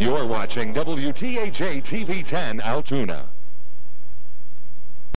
You're watching WTHA TV 10 Altoona.